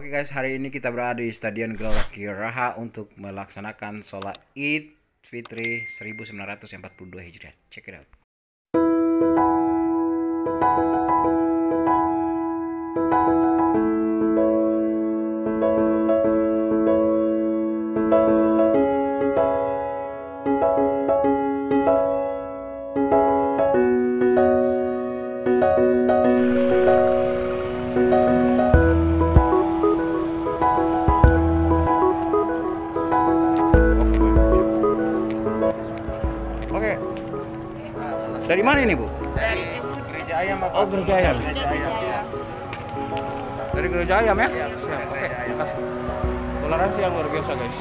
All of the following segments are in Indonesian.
Oke guys, hari ini kita berada di Stadion Gelora Kiraha untuk melaksanakan sholat Id Fitri 1942 Hijriah. Check it out. Oke. Dari mana ini, Bu? Gereja Ayam Bapak. Oh, Gereja Ayam. Gereja Ayam. ya. Dari Gereja Ayam ya? Iya, Siap. Oke, Gereja Ayam. makasih. Toleransi yang luar biasa, guys.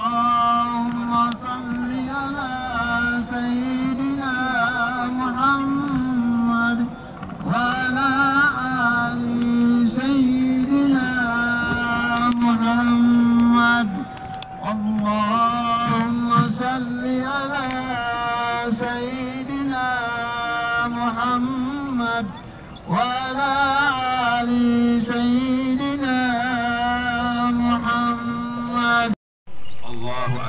اللهم صل على سيدنا محمد وعلى آل سيدنا محمد. اللهم صل على سيدنا محمد وعلى آل سيدنا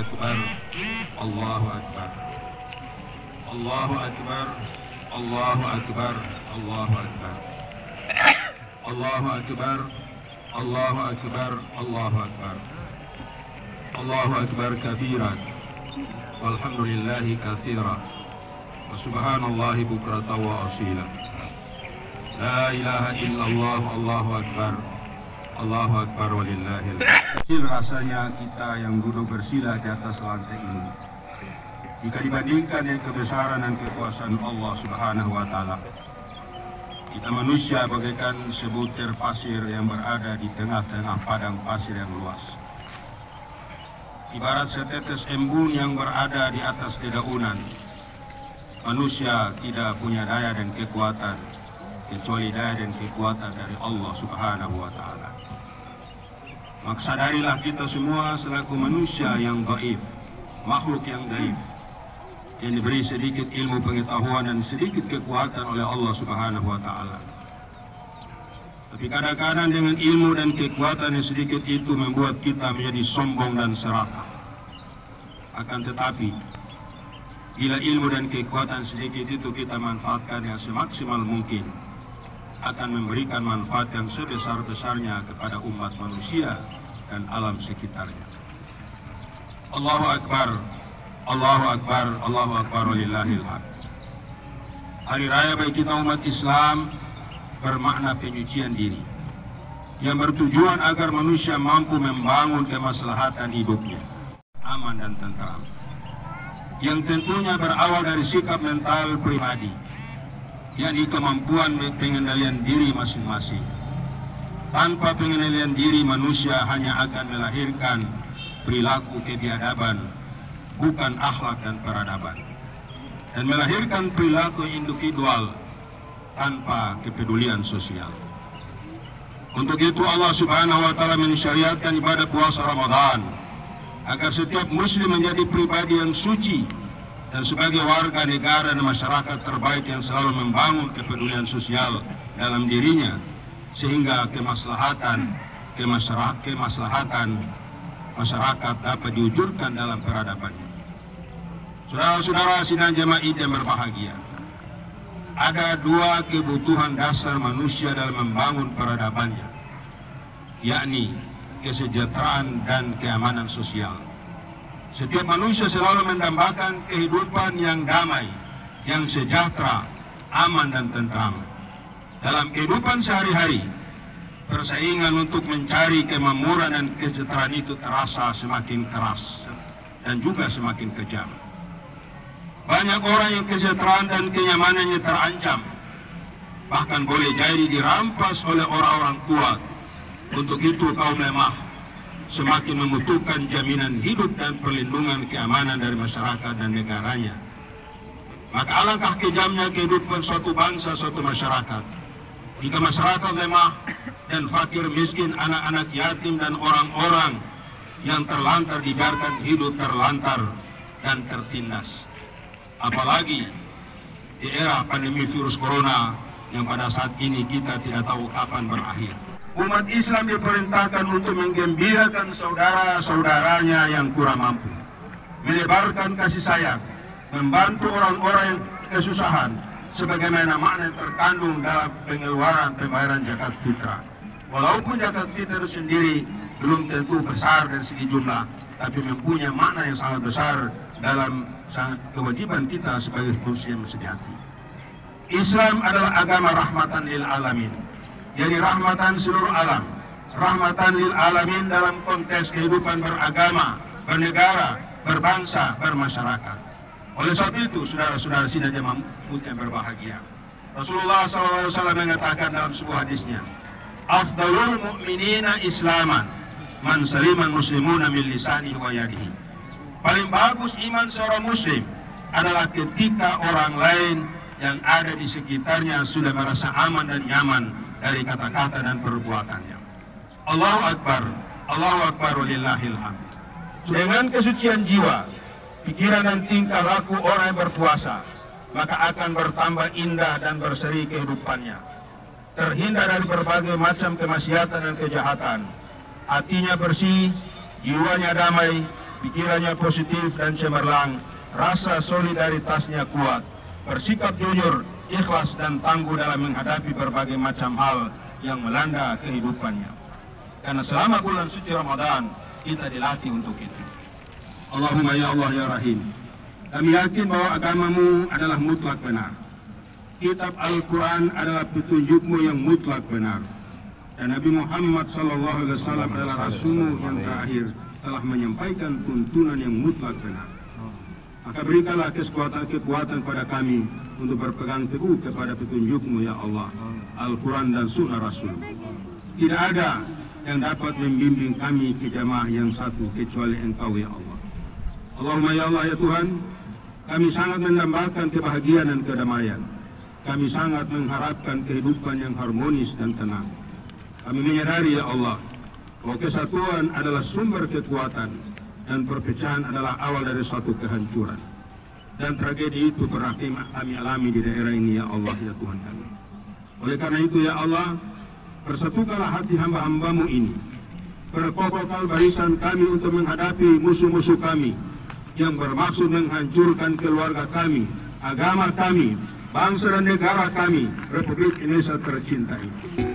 أكبر. الله أكبر. الله أكبر. الله أكبر. الله أكبر. الله أكبر. الله أكبر. الله أكبر. الله أكبر كبيرا. والحمد لله كثيرا. وسبحان الله بكرة وأصيلا. لا إله إلا الله. الله أكبر. Allahu Akbar walillahil Kecil rasanya kita yang duduk bersila di atas lantai ini. Jika dibandingkan dengan kebesaran dan kekuasaan Allah subhanahu wa ta'ala Kita manusia bagaikan sebutir pasir yang berada di tengah-tengah padang pasir yang luas. Ibarat setetes embun yang berada di atas dedaunan. Manusia tidak punya daya dan kekuatan kecuali daya dan kekuatan dari Allah Subhanahu wa taala. Maka sadarilah kita semua selaku manusia yang dhaif, makhluk yang dhaif yang diberi sedikit ilmu pengetahuan dan sedikit kekuatan oleh Allah Subhanahu wa taala. Tapi kadang-kadang dengan ilmu dan kekuatan yang sedikit itu membuat kita menjadi sombong dan serakah. Akan tetapi, bila ilmu dan kekuatan sedikit itu kita manfaatkan yang semaksimal mungkin, akan memberikan manfaat yang sebesar-besarnya kepada umat manusia dan alam sekitarnya. Allahu Akbar, Allahu Akbar, Allahu Akbar walillahil. Hari raya bagi kita umat Islam bermakna penyucian diri yang bertujuan agar manusia mampu membangun kemaslahatan hidupnya. aman dan tentram. Yang tentunya berawal dari sikap mental pribadi, yakni kemampuan pengendalian diri masing-masing. Tanpa pengendalian diri manusia hanya akan melahirkan perilaku kebiadaban, bukan akhlak dan peradaban. Dan melahirkan perilaku individual tanpa kepedulian sosial. Untuk itu Allah Subhanahu wa taala mensyariatkan ibadah puasa Ramadan agar setiap muslim menjadi pribadi yang suci dan sebagai warga negara dan masyarakat terbaik yang selalu membangun kepedulian sosial dalam dirinya sehingga kemaslahatan kemaslahatan masyarakat dapat diwujudkan dalam peradabannya. Saudara-saudara sidang jemaah yang berbahagia ada dua kebutuhan dasar manusia dalam membangun peradabannya, yakni kesejahteraan dan keamanan sosial. Setiap manusia selalu mendambakan kehidupan yang damai, yang sejahtera, aman dan tentram. Dalam kehidupan sehari-hari, persaingan untuk mencari kemakmuran dan kesejahteraan itu terasa semakin keras dan juga semakin kejam. Banyak orang yang kesejahteraan dan kenyamanannya terancam. Bahkan boleh jadi dirampas oleh orang-orang kuat. Untuk itu kaum lemah semakin membutuhkan jaminan hidup dan perlindungan keamanan dari masyarakat dan negaranya. Maka alangkah kejamnya kehidupan suatu bangsa, suatu masyarakat. Jika masyarakat lemah dan fakir miskin, anak-anak yatim dan orang-orang yang terlantar dibiarkan hidup terlantar dan tertindas apalagi di era pandemi virus corona yang pada saat ini kita tidak tahu kapan berakhir. Umat Islam diperintahkan untuk menggembirakan saudara-saudaranya yang kurang mampu, melebarkan kasih sayang, membantu orang-orang yang kesusahan, sebagaimana makna yang terkandung dalam pengeluaran pembayaran zakat fitrah. Walaupun zakat fitrah sendiri belum tentu besar dari segi jumlah, tapi mempunyai makna yang sangat besar dalam kewajiban kita sebagai manusia yang sejati. Islam adalah agama rahmatan lil alamin. Jadi rahmatan seluruh alam. Rahmatan lil alamin dalam konteks kehidupan beragama, bernegara, berbangsa, bermasyarakat. Oleh sebab itu, saudara-saudara sidang jemaah yang berbahagia. Rasulullah SAW mengatakan dalam sebuah hadisnya, Afdalul mu'minina islaman, man saliman muslimuna min lisanihi wa yadihi paling bagus iman seorang muslim adalah ketika orang lain yang ada di sekitarnya sudah merasa aman dan nyaman dari kata-kata dan perbuatannya. Allahu Akbar, Allahu Akbar hamd. Dengan kesucian jiwa, pikiran dan tingkah laku orang yang berpuasa, maka akan bertambah indah dan berseri kehidupannya. Terhindar dari berbagai macam kemaksiatan dan kejahatan. Hatinya bersih, jiwanya damai, pikirannya positif dan cemerlang, rasa solidaritasnya kuat, bersikap jujur, ikhlas dan tangguh dalam menghadapi berbagai macam hal yang melanda kehidupannya. Karena selama bulan suci Ramadan, kita dilatih untuk itu. Allahumma ya Allah ya Rahim. Kami yakin bahwa agamamu adalah mutlak benar. Kitab Al-Quran adalah petunjukmu yang mutlak benar. Dan Nabi Muhammad SAW adalah Rasulmu yang terakhir telah menyampaikan tuntunan yang mutlak benar. Maka berikanlah kekuatan-kekuatan pada kami untuk berpegang teguh kepada petunjukmu ya Allah, Al-Quran dan Sunnah Rasul. Tidak ada yang dapat membimbing kami ke jamaah yang satu kecuali Engkau ya Allah. Allahumma ya Allah ya Tuhan, kami sangat mendambakan kebahagiaan dan kedamaian. Kami sangat mengharapkan kehidupan yang harmonis dan tenang. Kami menyadari ya Allah, bahwa kesatuan adalah sumber kekuatan dan perpecahan adalah awal dari suatu kehancuran. Dan tragedi itu pernah kami alami di daerah ini ya Allah ya Tuhan kami. Oleh karena itu ya Allah, persatukanlah hati hamba-hambamu ini. Perkokohkan barisan kami untuk menghadapi musuh-musuh kami yang bermaksud menghancurkan keluarga kami, agama kami, bangsa dan negara kami, Republik Indonesia tercinta ini.